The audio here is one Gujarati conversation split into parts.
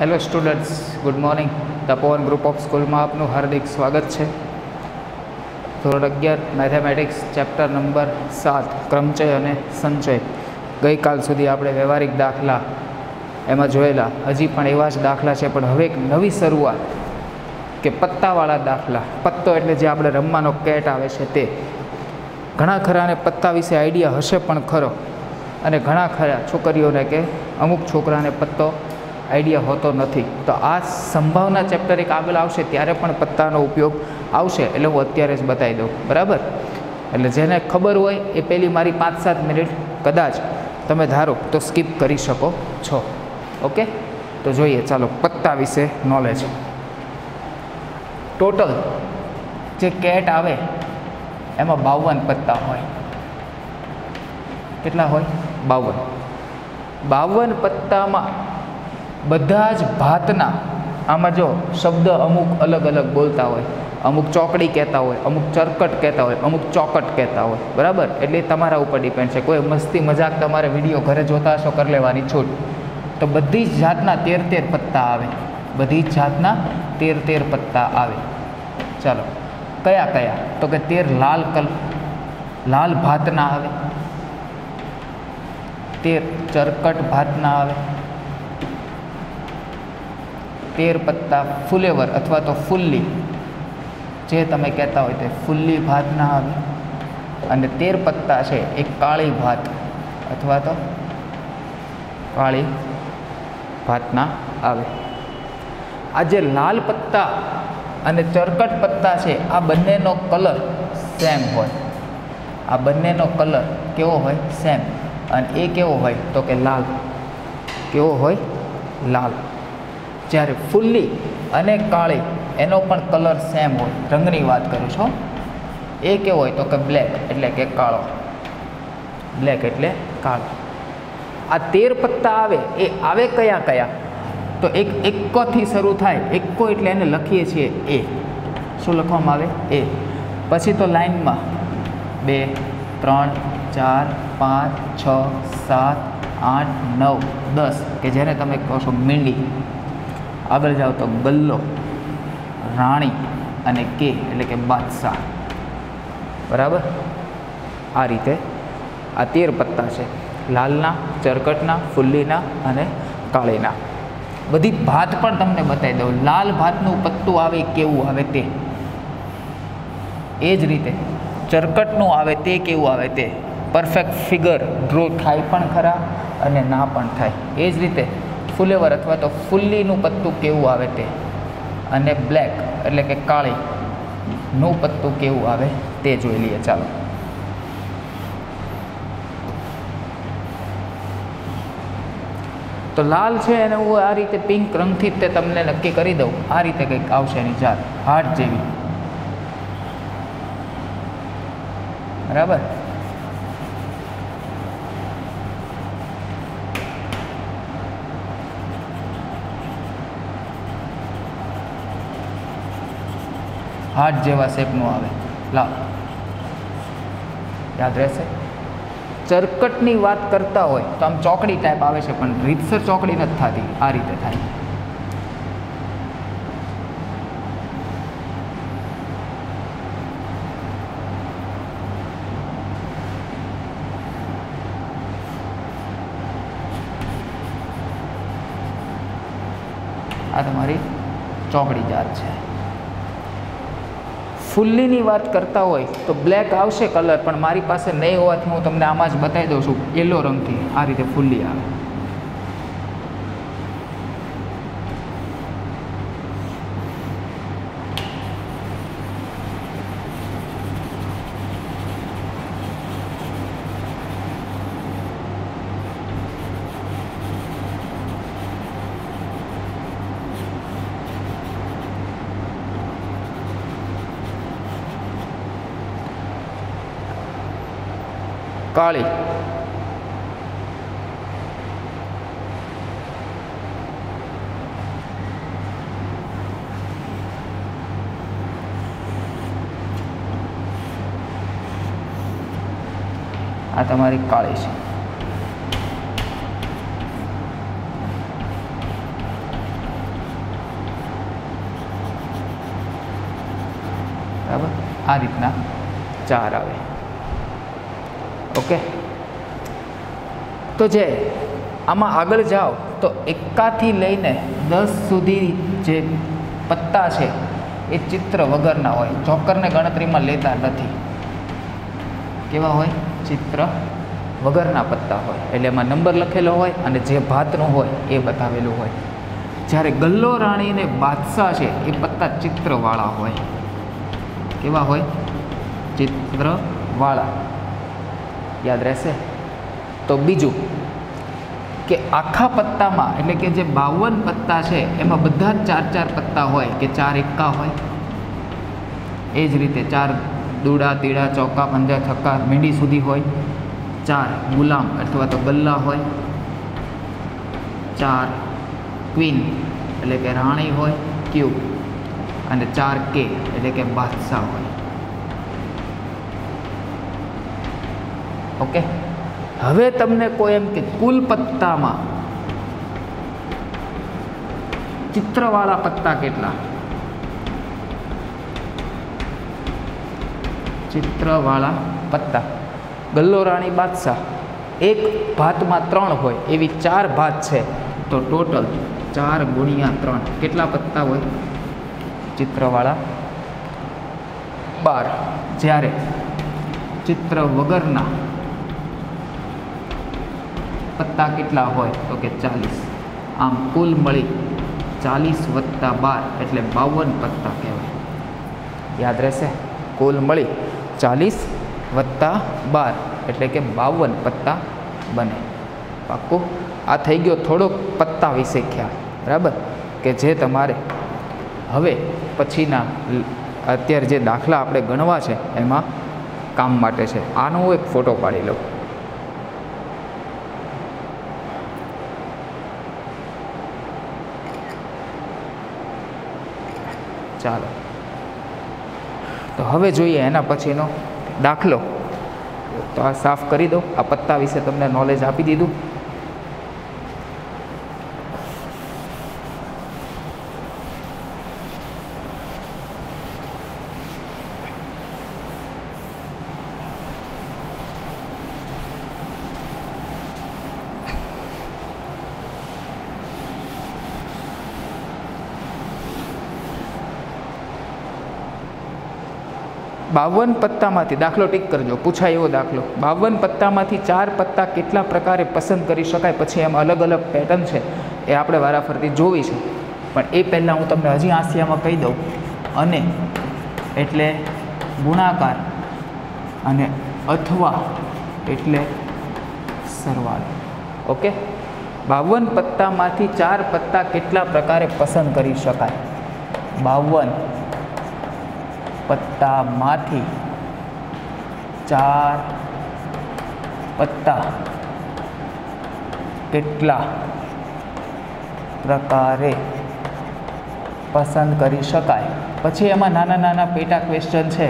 Hello students good morning Tapovan group of સ્કૂલમાં આપનું હાર્દિક સ્વાગત છે. ધોરણ અગિયાર મેથેમેટિક્સ ચેપ્ટર નંબર સાત, ક્રમચય અને સંચય. ગઈકાલ સુધી આપણે વ્યવહારિક દાખલા એમાં જોયેલા. હજી પણ એવા જ દાખલા છે, પણ હવે એક નવી શરૂઆત કે પત્તાવાળા દાખલા. પત્તો એટલે જે આપણે રમવાનો કેટ આવે છે તે. ઘણા ખરાને પત્તા વિશે આઈડિયા હશે પણ ખરો. અને ઘણા ખરા છોકરીઓને કે અમુક છોકરાને પત્તો આઈડિયા હોતો નથી. તો આ સંભાવના ચેપ્ટર એક આગળ આવશે ત્યારે પણ પત્તાનો ઉપયોગ આવશે એટલે હું અત્યારે જ બતાવી દઉં. બરાબર? એટલે જેને ખબર હોય એ પહેલી મારી પાંચ સાત મિનિટ કદાચ તમે ધારો તો સ્કીપ કરી શકો છો. ઓકે? તો જોઈએ, ચાલો, પત્તા વિશે નોલેજ ટોટલ જે કેટ આવે, એમાં બાવન પત્તા હોય. કેટલા હોય? બાવન. બાવન પત્તામાં બધા જ ભાતના, આમાં જો શબ્દ અમુક અલગ અલગ બોલતા હોય, અમુક ચોકડી કહેતા હોય, અમુક ચરકટ કહેતા હોય, અમુક ચોકટ કહેતા હોય, બરાબર? એટલે તમારા ઉપર ડિપેન્ડ છે. કોઈ મસ્તી મજાક તમારે વીડિયો ઘરે જોતા હશો, કરી લેવાની છૂટ. તો બધી જ જાતના તેર તેર પત્તા આવે. બધી જ જાતના તેર તેર પત્તા આવે. ચાલો, કયા કયા? તો કે તેર લાલ કલ, લાલ ભાતના આવે. તેર ચરકટ ભાતના આવે. તેર પત્તા ફુલેવર અથવા તો ફુલ્લી, જે તમે કહેતા હોય તે ફુલ્લી ભાતના આવે. અને તેર પત્તા છે એ કાળી ભાત અથવા તો કાળી ભાતના આવે. આ જે લાલ પત્તા અને ચરકટ પત્તા છે, આ બંનેનો કલર સેમ હોય. આ બંનેનો કલર કેવો હોય? સેમ. અને એ કેવો હોય? તો કે લાલ. કેવો હોય? લાલ. જ્યારે ફુલ્લી અને કાળી, એનો પણ કલર સેમ હોય. રંગની વાત કરું છું એ કેવો હોય તો કે બ્લેક એટલે કે કાળો. બ્લેક એટલે કાળો. આ તેર પત્તા આવે, એ આવે કયા કયા? તો એક એકોથી શરૂ થાય. એકો એટલે એને લખીએ છીએ એ. શું લખવામાં આવે? એ. પછી તો લાઇનમાં બે, ત્રણ, ચાર, પાંચ, છ, સાત, આઠ, નવ, દસ, કે જેને તમે કહો છો મીંડી. આગળ જાઓ તો ગલ્લો, રાણી અને કે એટલે કે બાદશાહ. બરાબર? આ રીતે આ તેર પત્તા છે. લાલના, ચરકટના, ફુલ્લીના અને કાળીના. બધી ભાત પણ તમને બતાવી દઉં. લાલ ભાતનું પત્તું આવે કેવું આવે તે? એ જ રીતે ચરકટનું આવે તે કેવું આવે તે? પરફેક્ટ ફિગર ડ્રો થાય પણ ખરા અને ના પણ થાય. એ જ રીતે ફુલેવર અથવા તો ફુલ્લીનું પત્તું કેવું આવે તે? અને બ્લેક એટલે કે કાળીનું પત્તું કેવું આવે તે જોઈ લઈએ, ચાલો. તો લાલ છે એને હું આ રીતે પિંક રંગથી જ તે તમને નક્કી કરી દઉં. આ રીતે કંઈક આવશે એની જાત. હાર્ટ જેવી. બરાબર? હાર્ટ જેવા શેપનું આવે. લાવ. યાદ રહેશે? ચરકટની વાત કરતા હોય તો આમ ચોકડી ટાઈપ આવે છે, પણ રીતસર ચોકડી નથી થતી. આ રીતે થાય. આ તમારી ચોકડી જાત છે. ફુલ્લીની વાત કરતા હોય તો બ્લેક આવશે કલર પણ મારી પાસે નહીં હોવાથી હું તમને આમાં જ બતાવી દઉં છું યલો રંગથી આ રીતે ફુલ્લી આવે. કાળી આ તમારી કાળી છે. બરાબર? આ રીતના ચાર આવે. તો જે આમાં આગળ જાઓ, તો એકાથી લઈને દસ સુધી જે પત્તા છે, એ ચિત્ર વગરના હોય. ચોક્કરને ગણતરીમાં લેતા નથી. કેવા હોય? ચિત્ર વગરના પત્તા હોય. એટલે એમાં નંબર લખેલો હોય અને જે ભાતનો હોય એ બતાવેલું હોય. જ્યારે ગલ્લો રાણી અને બાદશાહ છે, એ પત્તા ચિત્રવાળા હોય. કેવા હોય? ચિત્રવાળા. યાદ રહેશે? તો બીજું કે આખા પત્તામાં, એટલે કે જે બાવન પત્તા છે, એમાં બધા જ ચાર ચાર પત્તા હોય કે ચાર એકા હોય? એ જ રીતે ચાર દૂડા, તીડા, ચોકા, પંજા, છક્કા, મીંડી સુધી હોય. ચાર ગુલામ અથવા તો ગલ્લા હોય. ચાર ક્વીન, એટલે કે રાણી હોય, ક્યુ, અને ચાર કે, એટલે કે બાદશાહ હોય. ઓકે? હવે તમને કોઈ એમ કે કુલ પત્તામાં ચિત્રવાળા પત્તા કેટલા? ચિત્રવાળા પત્તા. ગલ્લો રાણી બાદશાહ, એક ભાતમાં ત્રણ હોય, એવી ચાર ભાત છે. તો ટોટલ ચાર ગુણ્યા ત્રણ, કેટલા પત્તા હોય? ચિત્રવાળા બાર. જ્યારે ચિત્ર વગરના પત્તા કેટલા હોય? તો કે ચાલીસ. આમ કુલ મળી ચાલીસ વત્તા બાર એટલે બાવન પત્તા કહેવાય. યાદ રહેશે? કુલ મળી ચાલીસ વત્તા બાર એટલે કે બાવન પત્તા બને. પાક્કું? આ થઈ ગયો થોડોક પત્તા વિશે ખ્યાલ. બરાબર? કે જે તમારે હવે પછીના અત્યારે જે દાખલા આપણે ગણવા છે, એમાં કામ માટે છે. આનો એક ફોટો પાડી લઉં ચાલો તો હવે જોઈએ એના પછીનો દાખલો. તો આ સાફ કરી દો. આ પત્તા વિશે તમને નોલેજ આપી દીધું. બાવન પત્તામાંથી દાખલો ટીક કરજો, પૂછાય એવો દાખલો. બાવન પત્તામાંથી ચાર પત્તા કેટલા પ્રકારે પસંદ કરી શકાય? પછી એમાં અલગ અલગ પેટર્ન છે. એ આપણે વારાફરતી જોવી છે. પણ એ પહેલાં હું તમને હજી આસિયામાં કહી દઉં. અને એટલે ગુણાકાર અને અથવા એટલે સરવાળો. ઓકે? બાવન પત્તામાંથી ચાર પત્તા કેટલા પ્રકારે પસંદ કરી શકાય? બાવન. પત્તામાંથી ચાર પત્તા કેટલા પ્રકારે પસંદ કરી શકાય? પછી એમાં નાના નાના પેટા ક્વેશ્ચન છે.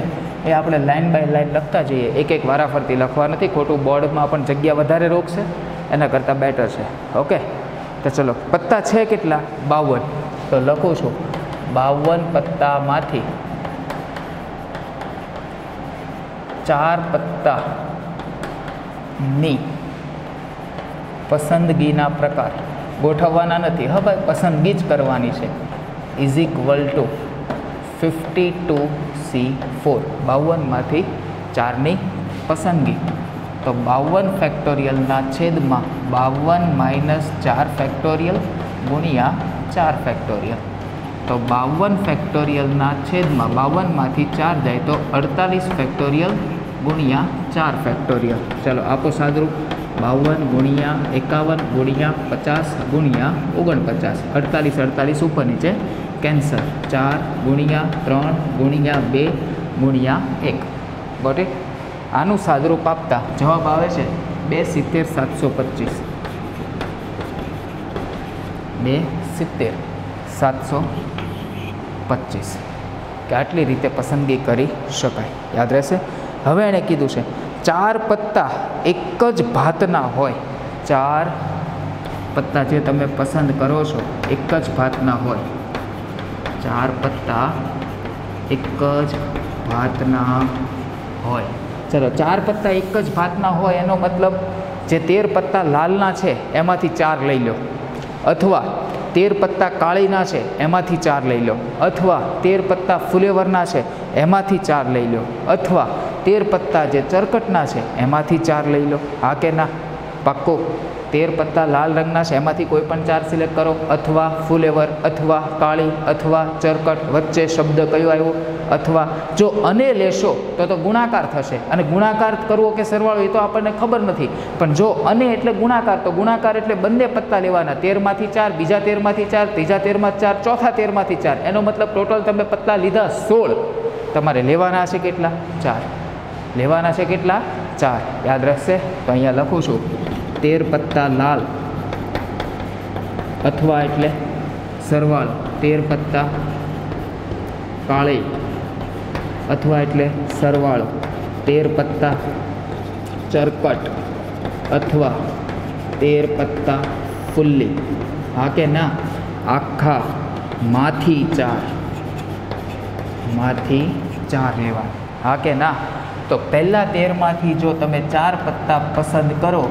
એ આપણે લાઇન બાય લાઇન લખતા જઈએ. એક એક વારાફરતી લખવા નથી. ખોટું બોર્ડમાં પણ જગ્યા વધારે રોકશે. એના કરતાં બેટર છે. ઓકે તો ચલો પત્તા છે કેટલા? બાવન. તો લખું છું. બાવન પત્તામાંથી ચાર પત્તાની પસંદગીના પ્રકાર. ગોઠવવાના નથી. હવે પસંદગી જ કરવાની છે. Is equal to fifty two C four બાવનમાંથી ચારની પસંદગી. તો બાવન ફેક્ટોરિયલના છેદમાં બાવન માઇનસ ચાર ફેક્ટોરિયલ ગુણ્યા ચાર ફેક્ટોરિયલ. તો બાવન ફેક્ટોરિયલના છેદમાં બાવનમાંથી ચાર જાય તો અડતાલીસ ફેક્ટોરિયલ ગુણ્યા ચાર ફેક્ટોરિયલ ચાલો આપો સાદરૂપ. બાવન ગુણ્યા એકાવન ગુણ્યા પચાસ ગુણ્યા ઓગણપચાસ. અડતાલીસ અડતાલીસ ઉપર નીચે. કેન્સર ચાર ગુણ્યા ત્રણ ગુણ્યા બે ગુણ્યા એક. ઇટ આનું સાદરૂપ આપતા. જવાબ આવે છે બે સિત્તેર સાતસો પચીસ. બે સિત્તેર સાતસો પચીસ. કે આટલી રીતે પસંદગી કરી શકાય. યાદ રહેશે? હવે એણે કીધું છે, ચાર પત્તા એક જ ભાતના હોય. ચાર પત્તા જે તમે પસંદ કરો છો, એક જ ભાતના હોય. ચાર પત્તા એક જ ભાતના હોય. ચલો, ચાર પત્તા એક જ ભાતના હોય એનો મતલબ જે તેર પત્તા લાલના છે, એમાંથી ચાર લઈ લો. અથવા તેર પત્તા કાળીના છે, એમાંથી ચાર લઈ લો. અથવા તેર પત્તા ફુલેવરના છે, એમાંથી ચાર લઈ લો. અથવા તેર પત્તા જે ચરકટના છે, એમાંથી ચાર લઈ લો. હા કે ના? પાક્કો? તેર પત્તા લાલ રંગના છે એમાંથી કોઈ પણ ચાર સિલેક્ટ કરો. અથવા ફુલેવર, અથવા કાળી, અથવા ચરકટ વચ્ચે શબ્દ કયો આવ્યો? અથવા જો અને લેશો, તો તો ગુણાકાર થશે. અને ગુણાકાર કરવો કે સરવાળો, એ તો આપણને ખબર નથી. પણ જો અને એટલે ગુણાકાર, તો ગુણાકાર એટલે બંને પત્તા લેવાના. તેરમાંથી ચાર, બીજા તેરમાંથી ચાર, ત્રીજા તેરમાં ચાર, ચોથા તેરમાંથી ચાર. એનો મતલબ ટોટલ તમે પત્તા લીધા સોળ. તમારે લેવાના છે કેટલા? ચાર. લેવાના છે કેટલા? ચાર. યાદ રાખશે તો અહીંયા લખું છું. તેર પત્તા લાલ. અથવા એટલે સરવાલ તેર પત્તા કાળી. અથવા એટલે સરવાળો, તેર પત્તા ચરકટ અથવા તેર પત્તા ફુલ્લી. હા કે ના? આખા માથી ચાર. માથી ચાર લેવા. હા કે ના? તો પહેલાં તેરમાંથી જો તમે ચાર પત્તા પસંદ કરો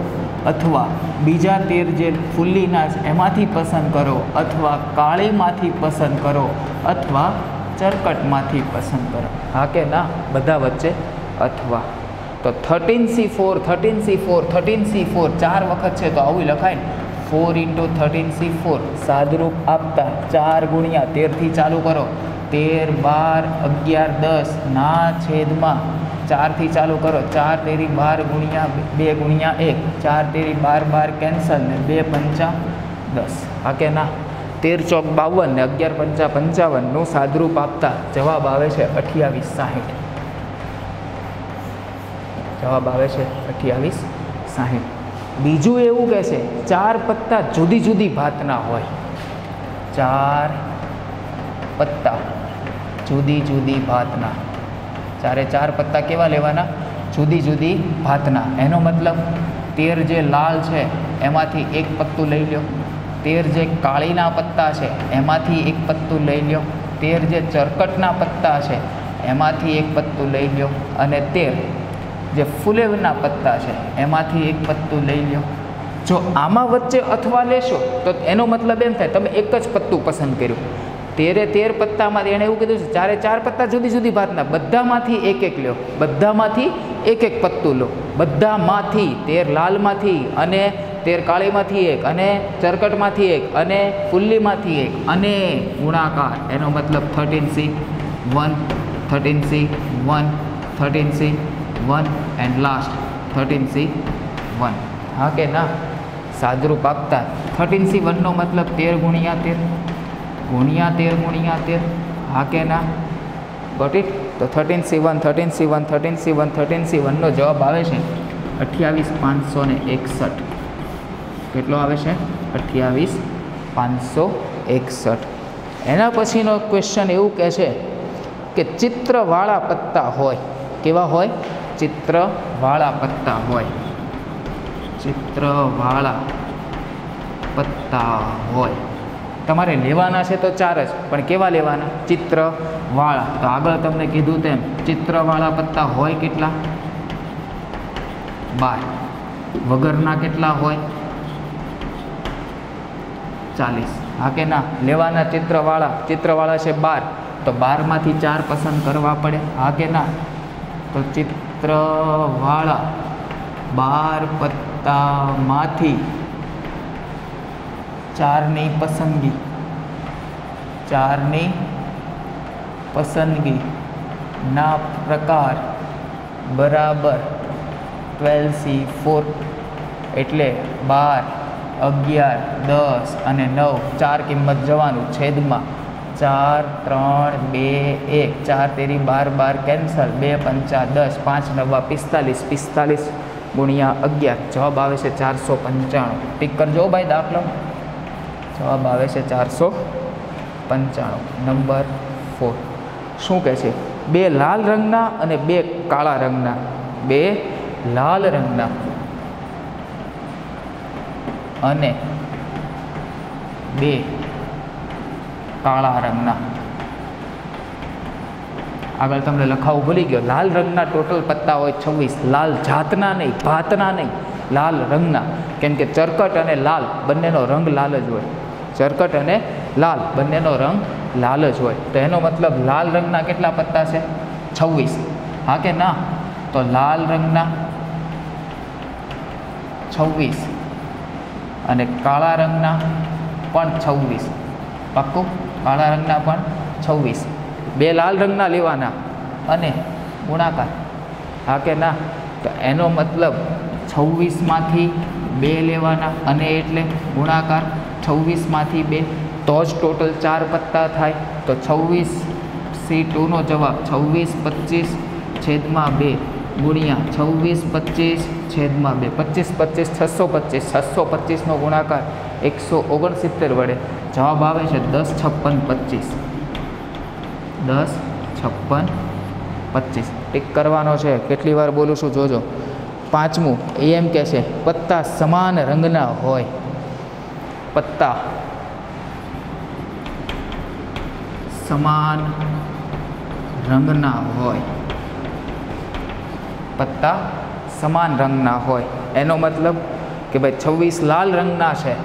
અથવા બીજા તેર જે ફુલ્લીના એમાંથી પસંદ કરો અથવા કાળીમાંથી પસંદ કરો અથવા ચરકટમાંથી પસંદ કરો. હા કે ના? બધા વચ્ચે? અથવા. તો thirteen C four thirteen C four thirteen C four ચાર વખત છે તો આવું લખાય ને. Four into thirteen C four સાદરૂપ આપતા ચાર ગુણ્યા તેરથી ચાલુ કરો. તેર બાર અગિયાર દસ, ના છેદમાં ચારથી ચાલુ કરો. ચાર તેરી બાર ગુણ્યા બે ગુણ્યા એક. ચાર તેરી બાર બાર કેન્સલ ને બે પંચા દસ. હા કે ના? તેર ચોક બાવન ને અગિયાર પંચા પંચાવનનું સાદરૂપ આપતા જવાબ આવે છે અઠ્યાવીસ સાહીઠ. જવાબ આવે છે અઠ્યાવીસ સાહીઠ. બીજું એવું કહે છે, ચાર પત્તા જુદી જુદી ભાતના હોય. ચાર પત્તા જુદી જુદી ભાતના. ચારે ચાર પત્તા કેવા લેવાના? જુદી જુદી ભાતના. એનો મતલબ તેર જે લાલ છે, એમાંથી એક પત્તું લઈ લો તેર જે કાળીના પત્તા છે, એમાંથી એક પત્તું લઈ લો તેર જે ચરકટના પત્તા છે, એમાંથી એક પત્તું લઈ લો અને તેર જે ફુલેવના પત્તા છે, એમાંથી એક પત્તું લઈ લો જો આમાં વચ્ચે અથવા લેશો, તો એનો મતલબ એમ થાય, તમે એક જ પત્તું પસંદ કર્યું. તેરે તેર પત્તામાં એણે એવું કીધું છે, ચારે ચાર પત્તા જુદી જુદી ભાતના, બધામાંથી એક એક લ્યો, બધામાંથી એક એક પત્તું લો, બધામાંથી, તેર લાલમાંથી અને તેર કાળીમાંથી એક, અને ચરકટમાંથી એક, અને ફુલ્લીમાંથી એક, અને ગુણાકાર. એનો મતલબ thirteen C one thirteen C one thirteen C one and last thirteen C one હા કે ના? સાદરૂપ આપતા. થર્ટીન સી વનનો મતલબ તેર ગુણ્યા તેર. ગુણ્યા તેર ગુણ્યા તેર. હા કે ના? ગોટ ઇટ તો thirteen seven thirteen seven thirteen seven thirteen સેવનનો જવાબ આવે છે અઠ્યાવીસ પાંચસો ને એકસઠ. કેટલો આવે છે? અઠ્યાવીસ પાંચસો એકસઠ. એના પછીનો ક્વેશ્ચન એવું કહે છે કે ચિત્રવાળા પત્તા હોય. કેવા હોય? ચિત્રવાળા પત્તા હોય. ચિત્રવાળા પત્તા હોય. તમારે લેવાના છે તો ચાર જ, પણ કેવા લેવાના? ચિત્રવાળા તો આગળ તમને કીધું તેમ ચિત્રવાળા પત્તા હોય કેટલા? બાર. વગરના કેટલા હોય? ચાલીસ. હા કે ના? લેવાના ચિત્રવાળા ચિત્રવાળા છે બાર. તો બારમાંથી ચાર પસંદ કરવા પડે. હા કે ના? તો ચિત્રવાળા બાર પત્તામાંથી ચારની પસંદગી. ચારની પસંદગી. ના પ્રકાર. બરાબર. Twelve C four. એટલે બાર, અગિયાર, દસ અને નવ. ચાર કિંમત જવાનું છેદમાં. ચાર, ત્રણ, બે, એક. ચાર તેરી બાર બાર કેન્સલ. બે પંચા દસ, પાંચ, નવા, પિસ્તાલીસ પિસ્તાલીસ ગુણ્યા અગિયાર. જવાબ આવે છે ચારસો પંચાણું. ટીક કરજો ભાઈ દાખલો. જવાબ આવે છે ચારસો પંચાણું. નંબર ફોર શું કહે છે? બે લાલ રંગના અને બે કાળા રંગના. બે લાલ રંગના. અને બે કાળા રંગના. આગળ તમને લખાવું ભૂલી ગયો. લાલ રંગના ટોટલ પત્તા હોય છવ્વીસ. લાલ જાતના નહીં, ભાતના નહીં, લાલ રંગના. કેમ કે ચરકટ અને લાલ, બંનેનો રંગ લાલ જ હોય. ચરકટ અને લાલ. બંનેનો રંગ લાલ જ હોય. તો એનો મતલબ લાલ રંગના કેટલા પત્તા છે? છવ્વીસ. હા કે ના? તો લાલ રંગના છવ્વીસ. અને કાળા રંગના પણ છવ્વીસ. પાક્કું? કાળા રંગના પણ છવ્વીસ. બે લાલ રંગના લેવાના. અને ગુણાકાર. હા કે ના? તો એનો મતલબ છવ્વીસમાંથી બે લેવાના. અને એટલે ગુણાકાર છવ્વીસમાંથી બે. તો જ ટોટલ ચાર પત્તા થાય. તો છવ્વીસ સી ટુનો જવાબ છવ્વીસ પચીસ છેદમાં બે ગુણ્યા છવ્વીસ પચીસ છેદમાં બે. પચીસ પચીસ છસો પચીસ. છસો પચીસનો ગુણાકાર એકસો ઓગણસિત્તેર વડે. જવાબ આવે છે દસ છપ્પન પચીસ. દસ છપ્પન પચીસ. ટીક કરવાનો છે. કેટલી વાર બોલું છું જોજો. પાંચમું. એમ કહે છે, પત્તા સમાન રંગના હોય. પત્તા સમાન રંગના હોય પત્તા સમાન રંગના હોય એનો મતલબ કે ભાઈ છવ્વીસ લાલ રંગના છે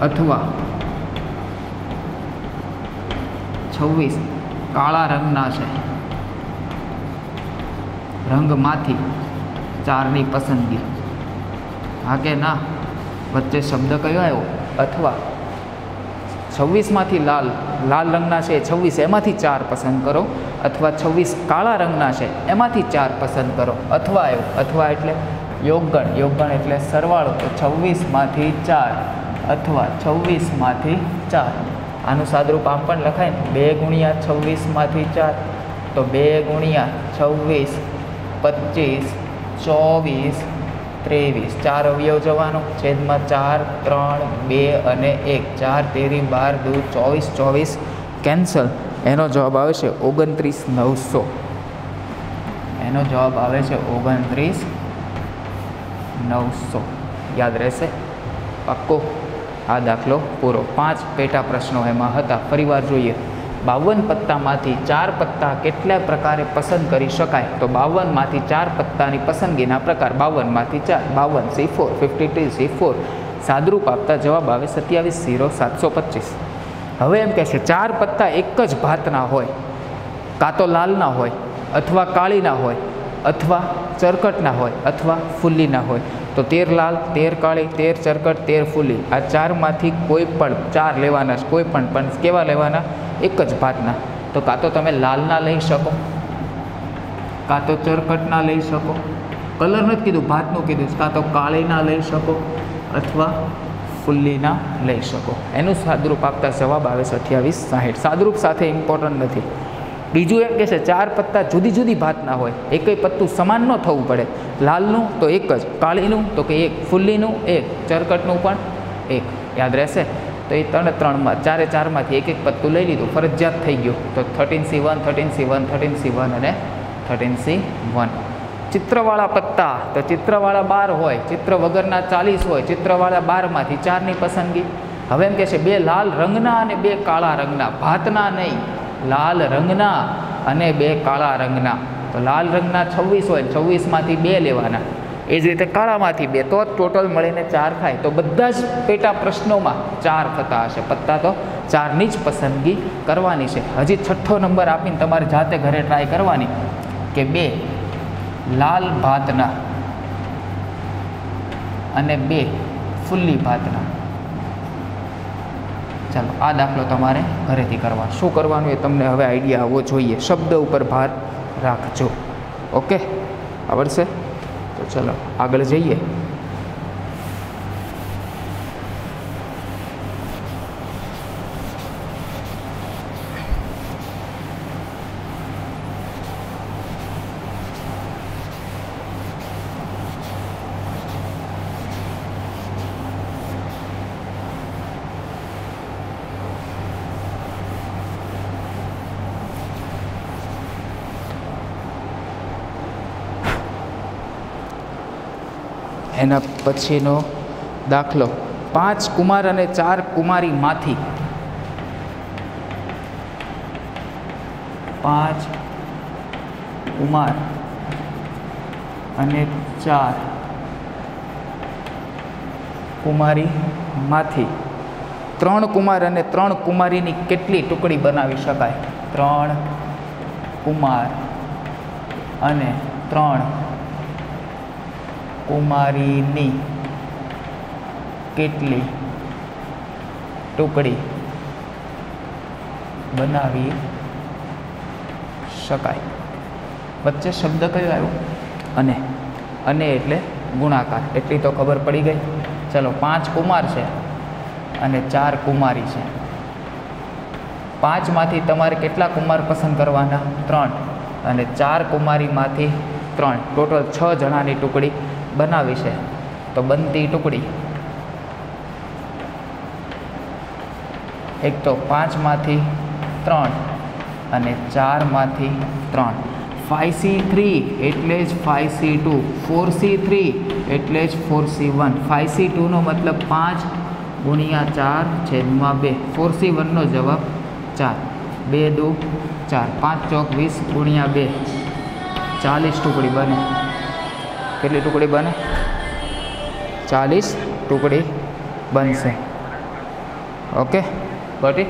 અથવા છવ્વીસ કાળા રંગના છે રંગમાંથી ચારની પસંદગી હા ના વચ્ચે શબ્દ કયો આવ્યો? અથવા છવ્વીસમાંથી લાલ લાલ રંગના છે, છવ્વીસ એમાંથી ચાર પસંદ કરો, અથવા છવ્વીસ કાળા રંગના છે, એમાંથી ચાર પસંદ કરો. અથવા આવ્યો, અથવા એટલે યોગગણ યોગગણ એટલે સરવાળો. તો છવ્વીસમાંથી ચાર, અથવા છવ્વીસમાંથી ચાર. આનું સાદરૂપ આમ પણ લખાય ને, બે ગુણ્યા છવ્વીસમાંથી ચાર. તો બે ગુણ્યા છવ્વીસ, પચીસ, ચોવીસ ત્રેવીસ, ચાર અવયવ જવાનો, છેદમાં ચાર, ત્રણ, બે અને એક, ચાર, તેરી, બાર, દૂ, ચોવીસ ચોવીસ, કેન્સલ. એનો જવાબ આવે છે ઓગણત્રીસ નવસો. એનો જવાબ આવે છે ઓગણત્રીસ નવસો. યાદ રહેશે? પાક્કો? આ દાખલો પૂરો. પાંચ પેટા પ્રશ્નો એમાં હતા. ફરીવાર જોઈએ. બાવન પત્તામાંથી ચાર પત્તા કેટલા પ્રકારે પસંદ કરી શકાય? તો બાવનમાંથી ચાર પત્તાની પસંદગીના પ્રકાર. બાવનમાંથી ચાર બાવન C four, fifty two C four. સાદરૂપ આપતા જવાબ આવે સત્યાવીસ, ઝીરો, સાતસો પચીસ. હવે એમ કહે છે, ચાર પત્તા એક જ ભાતના હોય, કાં તો લાલના હોય, અથવા કાળીના હોય. અથવા ચરકટના હોય અથવા ફુલ્લીના હોય. તો તેર લાલ, તેર કાળી, તેર ચરકટ, તેર ફૂલી. આ ચારમાંથી કોઈ પણ ચાર લેવાના, કોઈ પણ પણ કેવા લેવાના? એક જ ભાતના તો કાં તો તમે લાલના લઈ શકો, કાં તો ચરકટના લઈ શકો. કલર નથી કીધું, ભાતનું કીધું. કાં તો કાળીના લઈ શકો અથવા ફુલ્લીના લઈ શકો. એનું સાદરૂપ આપતા જવાબ આવે છે અઠ્યાવીસ સાહીઠ. સાદરૂપ સાથે ઇમ્પોર્ટન્ટ નથી. બીજું એમ કહેશે ચાર પત્તા જુદી જુદી ભાતના હોય, એકય પત્તું સમાન ન થવું પડે. લાલનું તો એક જ, કાળીનું તો કે એક, ફુલ્લીનું એક, ચરકટનું પણ એક. યાદ રહેશે? તો એ ત્રણ ત્રણમાં, ચારે ચારમાંથી એક એક પત્તું લઈ લીધું, ફરજિયાત થઈ ગયું. તો thirteen C one thirteen C one thirteen C one અને થર્ટીન સી વન ચિત્રવાળા પત્તા, તો ચિત્રવાળા બાર હોય, ચિત્ર વગરના ચાલીસ હોય, ચિત્રવાળા બારમાંથી ચારની પસંદગી. હવે એમ કહે છે, બે લાલ રંગના અને બે કાળા રંગના, ભાતના નહીં. લાલ રંગના અને બે કાળા રંગના. તો લાલ રંગના છવ્વીસ હોય છવ્વીસમાંથી બે લેવાના. એ જ રીતે કાળામાંથી બે. તો ટોટલ મળીને ચાર થાય. તો બધા જ પેટા પ્રશ્નોમાં ચાર થતા હશે. પત્તા તો ચારની જ પસંદગી કરવાની છે. હજી છઠ્ઠો નંબર આપીને તમારે જાતે ઘરે ટ્રાય કરવાની કે બે, લાલ ભાતના અને બે ફુલ્લી ભાતના. ચાલો, આ દાખલો તમારે ઘરેથી કરવા. શું કરવાનું એ તમને હવે આઈડિયા આવવો જોઈએ. શબ્દ ઉપર ભાર રાખજો. ઓકે આવડશે? તો ચલો, આગળ જઈએ. એના પછીનો દાખલો. પાંચ કુમાર અને ચાર કુમારીમાંથી. પાંચ કુમાર અને ચાર કુમારીમાંથી. ત્રણ કુમાર અને ત્રણ કુમારીની કેટલી ટુકડી બનાવી શકાય? ત્રણ કુમાર અને ત્રણ કુમારીની કેટલી ટુકડી બનાવી શકાય? વચ્ચે શબ્દ કયો આવ્યો? અને અને એટલે ગુણાકાર. એટલી તો ખબર પડી ગઈ. ચલો, પાંચ કુમાર છે અને ચાર કુમારી છે. પાંચમાંથી તમારે કેટલા કુમાર પસંદ કરવાના? ત્રણ. અને ચાર કુમારીમાંથી ત્રણ. ટોટલ છ જણાની ટુકડી બનાવી છે. તો બનતી ટુકડી. એક તો પાંચમાંથી ત્રણ અને ચારમાંથી ત્રણ. ફાઈવ સી થ્રી એટલે જ five C two four C three એટલે જ four C one five C ટુનો મતલબ પાંચ ગુણ્યા ચાર છેદમાં બે. ફોર સી વનનો જવાબ ચાર. બે દો ચાર. પાંચ ચોક વીસ ગુણ્યા બે. ચાલીસ ટુકડી બને. કેટલી ટુકડી બને? ચાલીસ ટુકડી બનશે. ઓકે? બટી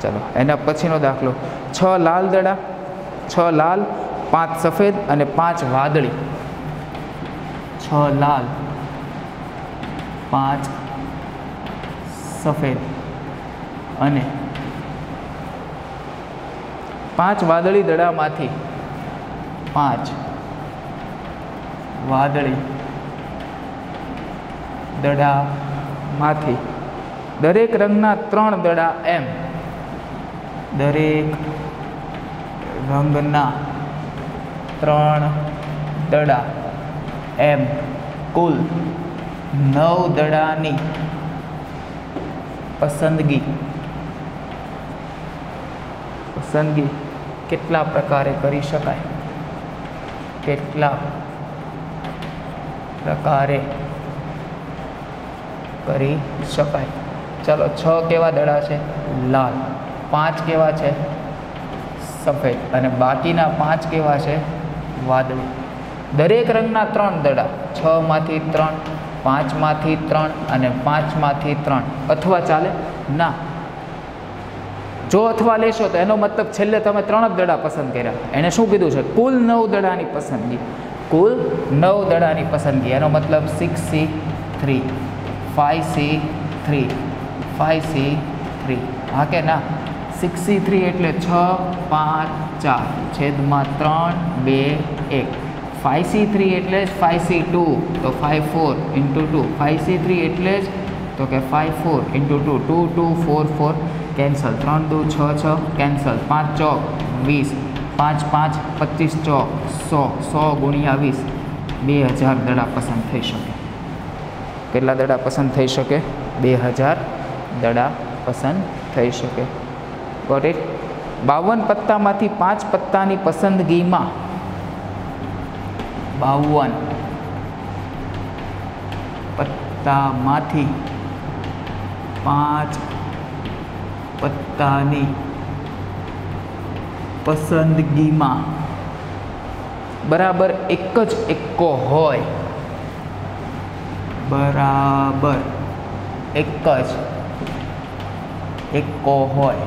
ચલો, એના પછીનો દાખલો. છ લાલ દડા, છ લાલ, પાંચ સફેદ અને પાંચ વાદળી. છ લાલ, પાંચ સફેદ અને પાંચ વાદળી દડામાંથી પાંચ વાદળી દડામાંથી. દરેક રંગના ત્રણ દડા એમ. દરેક રંગના ત્રણ દડા એમ. કુલ નવ દડાની પસંદગી. પસંદગી કેટલા પ્રકારે કરી શકાય? કેટલા પ્રકારે કરી શકાય. ચાલો, છ કેવા દડા છે? લાલ. પાંચ કેવા છે? સફેદ. અને બાકીના પાંચ કેવા છે? વાદળી. દરેક રંગના ત્રણ દડા. છમાંથી ત્રણ પાંચમાંથી ત્રણ અને પાંચમાંથી ત્રણ. અથવા ચાલે? ના. જો અથવા લેશો તો એનો મતલબ છેલ્લે તમે ત્રણ જ દડા પસંદ કર્યા. એણે શું કીધું છે? કુલ નવ દડાની પસંદગી. કુલ નવ દડાની પસંદગી. એનો મતલબ six C three five C three five C three હા કે ના? સિક્સ સી થ્રી એટલે છ, પાંચ, ચાર. છેદમાં ત્રણ, બે, એક. ફાઇવ સી થ્રી એટલે જ ફાઇવ સી ટુ તો five four into two five C three એટલે જ, તો કે five four into two two two four four cancel ત્રણ, દુ, છ છ. કેન્સલ પાંચ ચોક વીસ. પાંચ પાંચ પચીસ ચો સો સો ગુણ્યા વીસ. બે હજાર દડા પસંદ થઈ શકે. કેટલા દડા પસંદ થઈ શકે? બે હજાર દડા પસંદ થઈ શકે. ગોટ ઇટ બાવન પત્તામાંથી પાંચ પત્તાની પસંદગીમાં બાવન પત્તામાંથી પાંચ પત્તાની પસંદગીમાં બરાબર એક જ એક્કો હોય. બરાબર. એક જ એક્કો હોય.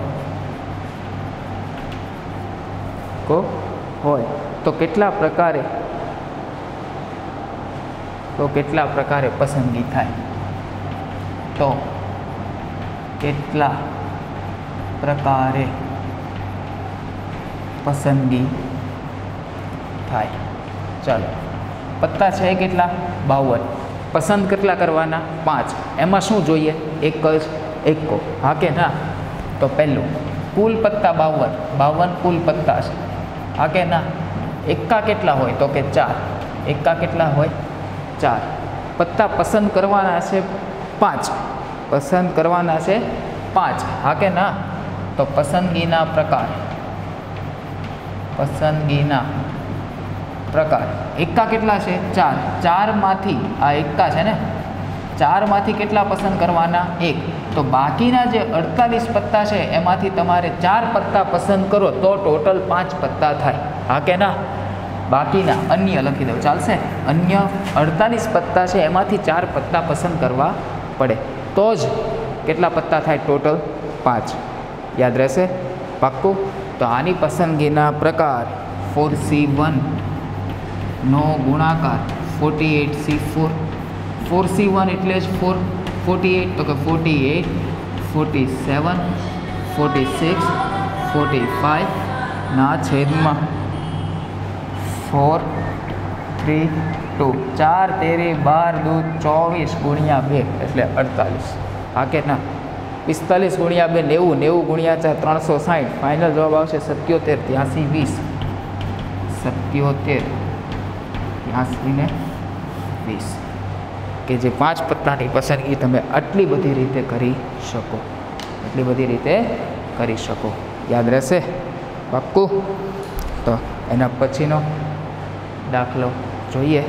કો? હોય. તો કેટલા પ્રકારે? તો કેટલા પ્રકારે પસંદગી થાય? તો કેટલા પ્રકારે? પસંદગી થાય. ચાલો. પત્તા છે કેટલા? બાવન. પસંદ કેટલા કરવાના? પાંચ. એમાં શું જોઈએ? એક જ, એકો હા કે ના? તો પહેલું, કુલ પત્તા બાવન. બાવન કુલ પત્તા છે. હા કે ના? એકા કેટલા હોય? તો કે ચાર. એકા કેટલા હોય? ચાર. પત્તા પસંદ કરવાના છે પાંચ. પસંદ કરવાના છે પાંચ. હા કે ના? તો પસંદગીના પ્રકાર. પસંદગીના પ્રકાર. એકા કેટલા છે? ચાર. ચારમાંથી આ એકા છે ને? ચારમાંથી કેટલા પસંદ કરવાના? એક. તો બાકીના જે અડતાલીસ પત્તા છે, એમાંથી તમારે ચાર પત્તા પસંદ કરો તો ટોટલ પાંચ પત્તા થાય. હા કે ના? બાકીના અન્ય લખી દો ચાલશે? અન્ય અડતાલીસ પત્તા છે, એમાંથી ચાર પત્તા પસંદ કરવા પડે. તો જ કેટલા પત્તા થાય ટોટલ? પાંચ. યાદ રહેશે? પાક્કું? તો આની પસંદગીના પ્રકાર ફોર સી વનનો ગુણાકાર forty eight C four four C one એટલે જ ફોર ફોર્ટી એટ તો કે forty eight forty seven forty six forty ફાઇવના છેદમાં ફોર થ્રી ટુ ચાર તેરી બાર દૂધ ચોવીસ ગુણ્યા બે એટલે અડતાલીસ. હા કે ના પિસ્તાલીસ ગુણ્યા બે, નેવું નેવું ગુણ્યા ચાર, ત્રણસો સાઠ ફાઇનલ જવાબ આવશે સત્યોતેર, ત્યાંસી વીસ. સત્યોતેર, ત્યાંસી ને વીસ. કે જે પાંચ પત્તાની પસંદગી તમે આટલી બધી રીતે કરી શકો. એટલી બધી રીતે કરી શકો. યાદ રહેશે? પાક્કું તો એના પછીનો દાખલો જોઈએ.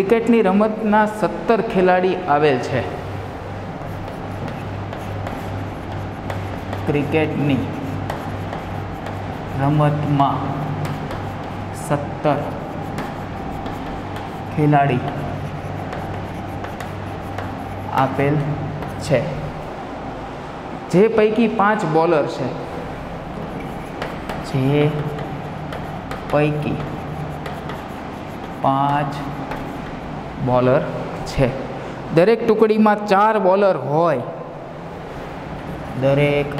ક્રિકેટની રમતના સત્તર ખેલાડી આવેલ છે. ક્રિકેટની રમતમાં સત્તર ખેલાડી આપેલ છે. જે પૈકી પાંચ બોલર છે. જે પૈકી પાંચ બોલર છે. દરેક ટુકડીમાં ચાર બોલર હોય. દરેક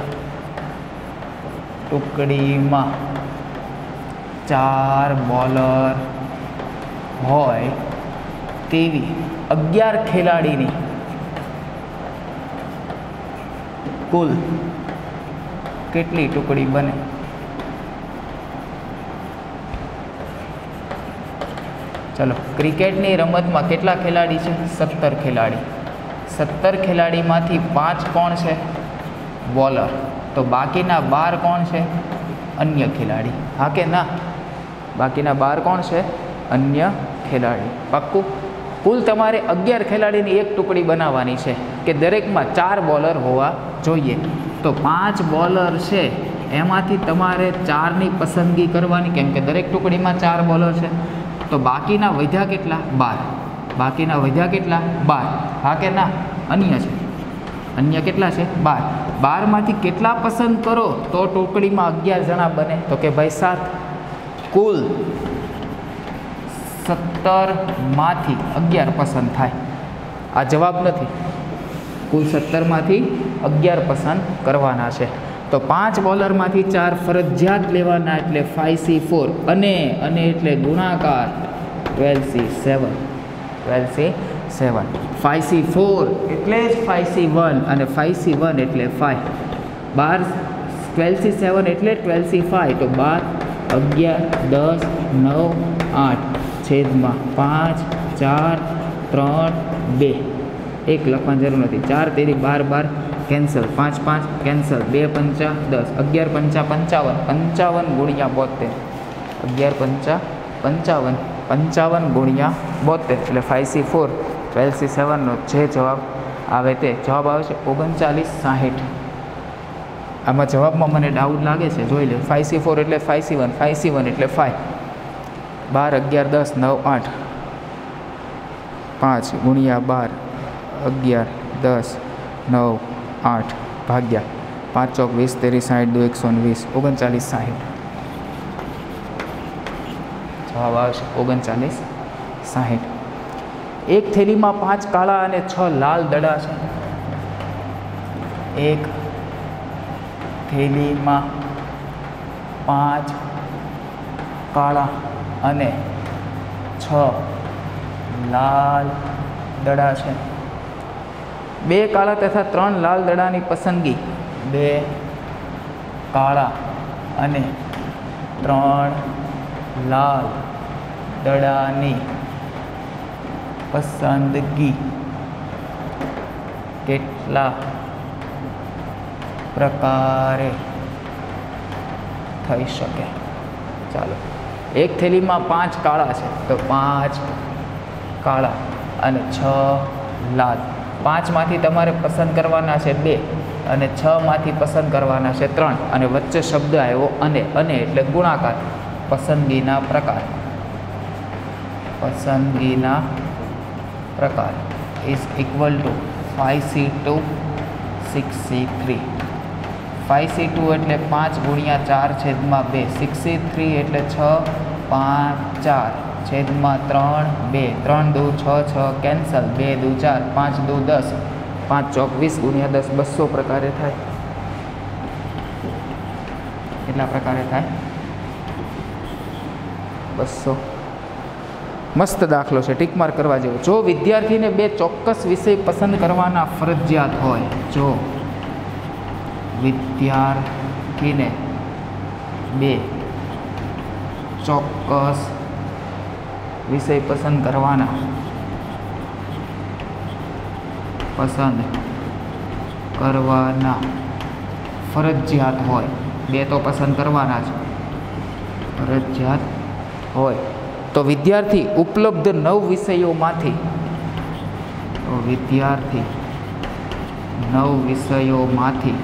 ટુકડીમાં ચાર બોલર હોય તેવી અગિયાર ખેલાડીની કુલ કેટલી ટુકડી બને? ચલો, ક્રિકેટની રમતમાં કેટલા ખેલાડી છે? સત્તર ખેલાડી. સત્તર ખેલાડીમાંથી પાંચ કોણ છે? બોલર. તો બાકીના બાર કોણ છે? અન્ય ખેલાડી. હા કે ના? બાકીના બાર કોણ છે? અન્ય ખેલાડી. પાક્કું? કુલ તમારે અગિયાર ખેલાડીની એક ટુકડી બનાવવાની છે કે દરેકમાં ચાર બોલર હોવા જોઈએ. તો પાંચ બોલર છે, એમાંથી તમારે ચારની પસંદગી કરવાની. કેમ કે દરેક ટુકડીમાં ચાર બોલર છે. તો બાકીના વધ્યા કેટલા? બાર. બાકીના વધ્યા કેટલા? બાર. હા કે ના? અન્ય છે. અન્ય કેટલા છે? બાર. બારમાંથી કેટલા પસંદ કરો તો ટોકડીમાં અગિયાર જણા બને. તો કે ભાઈ સાત. કુલ સત્તરમાંથી અગિયાર પસંદ થાય. આ જવાબ નથી. કુલ સત્તરમાંથી અગિયાર પસંદ કરવાના છે. તો પાંચ બોલરમાંથી ચાર ફરજિયાત લેવાના એટલે ફાઈવ સી ફોર અને અને એટલે ગુણાકાર twelve C seven twelve C seven five C four એટલે જ ફાઈવ સી વન અને ફાઈવ સી વન એટલે ફાઈવ બાર ટ્વેલ્વ સી સેવન એટલે ટ્વેલ્વ સી ફાઈવ તો બાર, અગિયાર, દસ, નવ, આઠ. છેદમાં પાંચ, ચાર, ત્રણ, બે. એક લખવાની જરૂર નથી. ચાર તેરી બાર બાર કેન્સલ પાંચ પાંચ, કેન્સલ બે પંચા દસ, અગિયાર પંચા પંચાવન પંચાવન ગુણ્યા બોતેર અગિયાર પંચા પંચાવન પંચાવન ગુણ્યા બોતેર એટલે five C four twelve C સેવનનો જે જવાબ આવે તે જવાબ આવે છે ઓગણચાલીસ સાહીઠ. આમાં જવાબમાં મને ડાઉટ લાગે છે, જોઈ લે ફાઇવ સી ફોર એટલે five C one five C one એટલે ફાઇવ બાર, અગિયાર, દસ, નવ, આઠ. પાંચ ગુણ્યા બાર, અગિયાર, દસ, નવ આઠ, ભાગ્યા. પાંચ ચોક વીસ તેરી સાઠ દો એકસો ને વીસ, ઓગણચાલીસ, સાહીઠ. જવાબ આવશે ઓગણચાલીસ, સાહીઠ. એક થેલીમાં પાંચ કાળા અને છ લાલ દડા છે. એક થેલીમાં પાંચ કાળા અને છ લાલ દડા છે. બે કાળા તથા ત્રણ લાલ દડાની પસંદગી. બે કાળા અને ત્રણ લાલ દડાની પસંદગી. કેટલા પ્રકારે થઈ શકે? ચાલો. એક થેલીમાં પાંચ કાળા છે. તો પાંચ કાળા અને છ લાલ. પાંચમાંથી તમારે પસંદ કરવાના છે બે અને છમાંથી પસંદ કરવાના છે ત્રણ. અને વચ્ચે શબ્દ આવ્યો અને અને એટલે ગુણાકાર. પસંદગીના પ્રકાર. પસંદગીના પ્રકાર. Is equal to five C two six C three five C two એટલે પાંચ ગુણ્યા ચાર છેદમાં બે. સિક્સ સી થ્રી એટલે છ, પાંચ, ચાર. છેદમાં ત્રણ, બે, ત્રણ દુ, છ છ કેન્સલ બે દુ, ચાર, પાંચ દુ, દસ, પાંચ ચોકવીસ ગુણ્યા દસ, બસો પ્રકારે થાય. કેટલા પ્રકારે થાય? બસો. મસ્ત દાખલો છે, ટીક માર્ક કરવા જેવો. જો વિદ્યાર્થીને બે ચોક્કસ વિષય પસંદ કરવાના ફરજિયાત હોય, જો વિદ્યાર્થીને બે ચોક્કસ વિષય પસંદ કરવાના. પસંદ કરવાના ફરજિયાત હોય. બે તો પસંદ કરવાના જ. ફરજિયાત હોય. તો વિદ્યાર્થી ઉપલબ્ધ નવ વિષયોમાંથી તો વિદ્યાર્થી નવ વિષયોમાંથી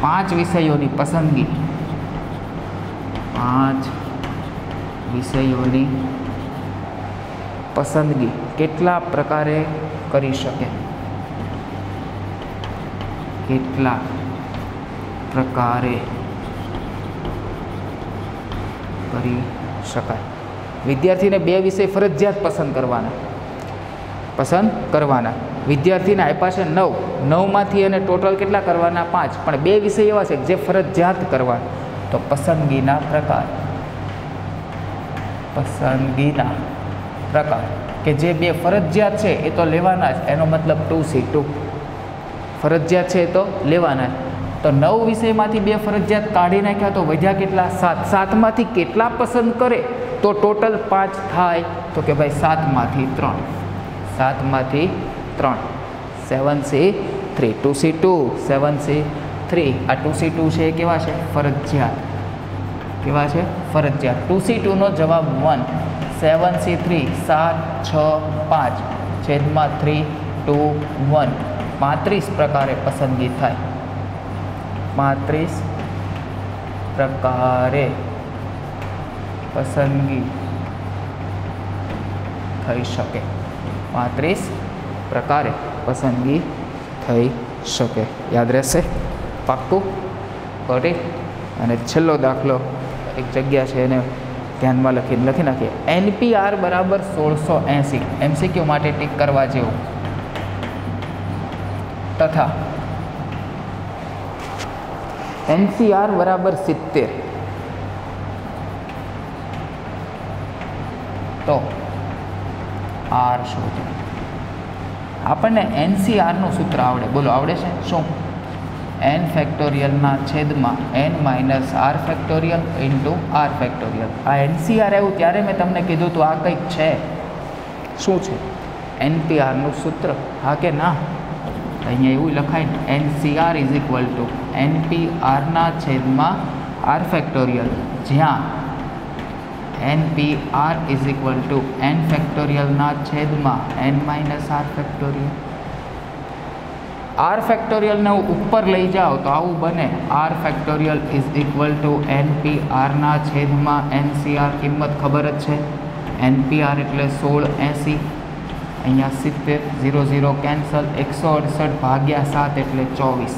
પાંચ વિષયોની પસંદગી. પાંચ વિષયોની પસંદગી કેટલા પ્રકારે કરી શકે? કેટલા પ્રકારે કરી શકાય? વિદ્યાર્થીને બે વિષય ફરજિયાત પસંદ કરવાના. પસંદ કરવાના. વિદ્યાર્થીને આપ્યા છે નવ. નવમાંથી એને ટોટલ કેટલા કરવાના? પાંચ. પણ બે વિષય એવા છે જે ફરજિયાત કરવા તો પસંદગીના પ્રકાર. પસંદગીના પ્રકાર કે જે બે ફરજિયાત છે એ તો લેવાના જ. એનો મતલબ ટુ સી ટુ ફરજિયાત છે એ તો લેવાના જ. તો નવ વિષયમાંથી બે ફરજિયાત કાઢી નાખ્યા તો વધ્યા કેટલા? સાત. સાતમાંથી કેટલા પસંદ કરે તો ટોટલ પાંચ થાય. તો કે ભાઈ સાતમાંથી ત્રણ. સાતમાંથી ત્રણ. Seven C three two C two seven C three આ ટુ સી ટુ છે એ કેવા છે? ફરજિયાત. કેવા છે? ફરજિયાત. ટુ સી ટુનો જવાબ વન, સેવન સી થ્રી, સાત, છ, પાંચ, છેદમાં થ્રી, ટુ, વન. પાંત્રીસ પ્રકારે પસંદગી થાય. પાંત્રીસ પ્રકારે પસંદગી થઈ શકે. પાંત્રીસ પ્રકારે પસંદગી થઈ શકે. યાદ રહેશે? પાક્કું? કરી. અને છેલ્લો દાખલો એક જગ્યા છે એને ધ્યાનમાં લખીને લખી નાખીએ. એનપીઆર બરાબર સોળસો એંસી. એમસીક્યુ માટે ટીક કરવા જેવું. તથા એનસીઆર બરાબર સિત્તેર. તો આર શોધો આપણને એનસીઆરનું સૂત્ર આવડે. બોલો, આવડે છે? શું? એન ફેક્ટોરિયલના છેદમાં N minus R factorial into R factorial આ એનસીઆર આવ્યું ત્યારે મેં તમને કીધું હતું આ કંઈક છે. શું છે? એનપીઆરનું સૂત્ર હા કે ના? અહીંયા એવું લખાય એનસીઆર ઇઝ ઇક્વલ ટુ એનપીઆરના છેદમાં આર ફેક્ટોરિયલ જ્યાં NPR is equal to N ફેક્ટોરિયલના છેદમાં N minus R factorial R ફેક્ટોરિયલને ઉપર લઈ જાઓ તો આવું બને. R factorial is equal to એનપીઆરના છેદમાં એનસીઆર કિંમત ખબર જ છે. એનપીઆર એટલે સોળ એંસી. અહીંયા સિત્તેર, ઝીરો ઝીરો કેન્સલ, એકસો અડસઠ ભાગ્યા સાત એટલે ચોવીસ.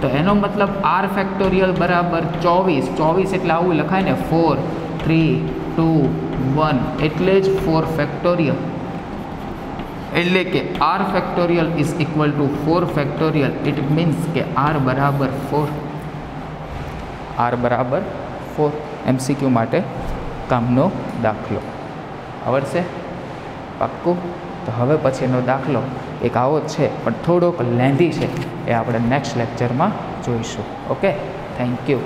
તો એનો મતલબ આર ફેક્ટોરિયલ બરાબર ચોવીસ. ચોવીસ એટલે આવું લખાય ને. ફોર થ્રી ટુ વન એટલે જ ફોર ફેક્ટોરિયલ એટલે કે R factorial is equal to four factorial it means કે આર બરાબર ફોર આર બરાબર ફોર એમસીક્યુ માટે કામનો દાખલો. આવડશે? પાક્કું? તો હવે પછીનો દાખલો એક આવો જ છે, પણ થોડોક લેન્ધી છે. એ આપણે નેક્સ્ટ લેક્ચરમાં જોઈશું. Okay thank you